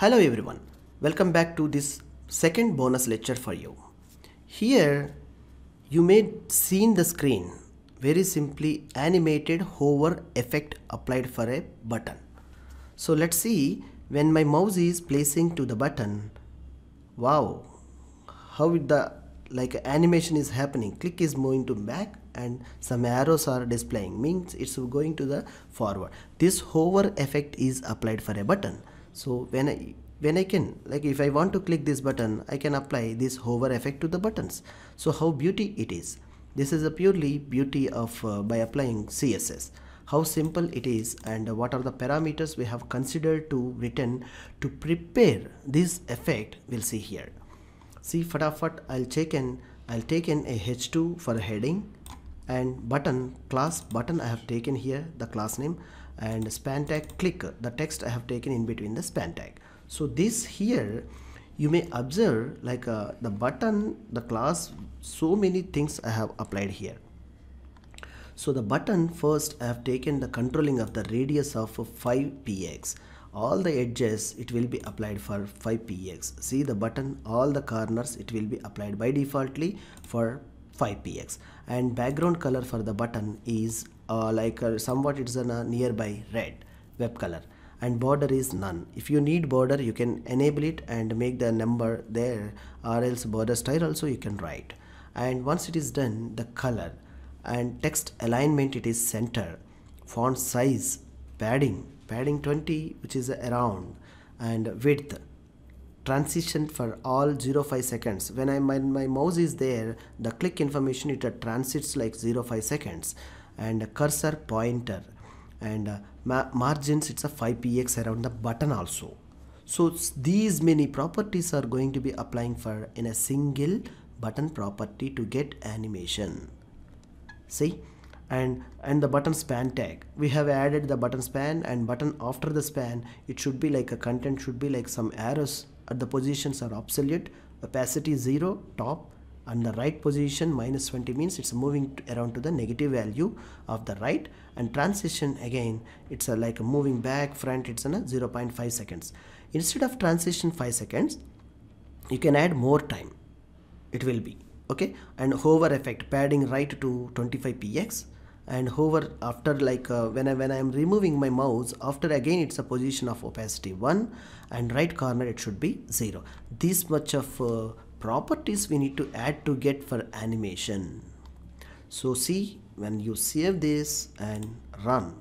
Hello everyone, welcome back to this second bonus lecture for you. Here you may see in the screen very simply animated hover effect applied for a button. So let's see when my mouse is placing to the button, wow, how the like animation is happening. Click is moving to back and some arrows are displaying means it's going to the forward. This hover effect is applied for a button so when I when I can like if I want to click this button I can apply this hover effect to the buttons. So how beauty it is. This is a purely beauty of uh, by applying CSS how simple it is and what are the parameters we have considered to written to prepare this effect we'll see here. See fatafat I'll check in I'll take in a h2 for a heading and button class button I have taken here the class name and span tag click the text I have taken in between the span tag. So this here you may observe like uh, the button the class so many things I have applied here. So the button first I have taken the controlling of the radius of 5px all the edges it will be applied for 5px see the button all the corners it will be applied by defaultly for 5px and background color for the button is uh, like uh, somewhat it's a nearby red web color. And border is none. If you need border you can enable it and make the number there or else border style also you can write. And once it is done the color and text alignment it is center. Font size padding padding 20 which is around and width. Transition for all 05 seconds. When I my, my mouse is there the click information it transits like 05 seconds and cursor pointer and uh, ma margins it's a 5px around the button also. So these many properties are going to be applying for in a single button property to get animation. See? And and the button span tag. We have added the button span and button after the span it should be like a content should be like some arrows. At the positions are absolute opacity 0 top and the right position minus 20 means it's moving around to the negative value of the right. And transition again it's a like a moving back front it's in a 0.5 seconds. Instead of transition 5 seconds you can add more time. It will be okay? And hover effect padding right to 25 px and hover after like uh, when I when I am removing my mouse after again it's a position of opacity 1 and right corner it should be 0 this much of uh, properties we need to add to get for animation. So see when you save this and run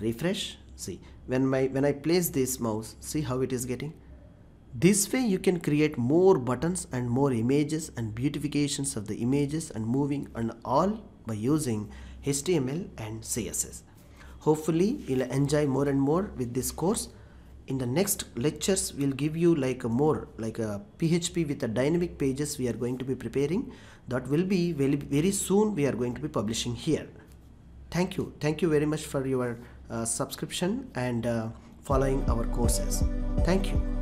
refresh see when my when I place this mouse see how it is getting? This way you can create more buttons and more images and beautifications of the images and moving and all by using HTML and CSS. Hopefully you'll enjoy more and more with this course in the next lectures we'll give you like a more like a php with the dynamic pages we are going to be preparing. That will be very very soon we are going to be publishing here. Thank you. Thank you very much for your uh, subscription and uh, following our courses. Thank you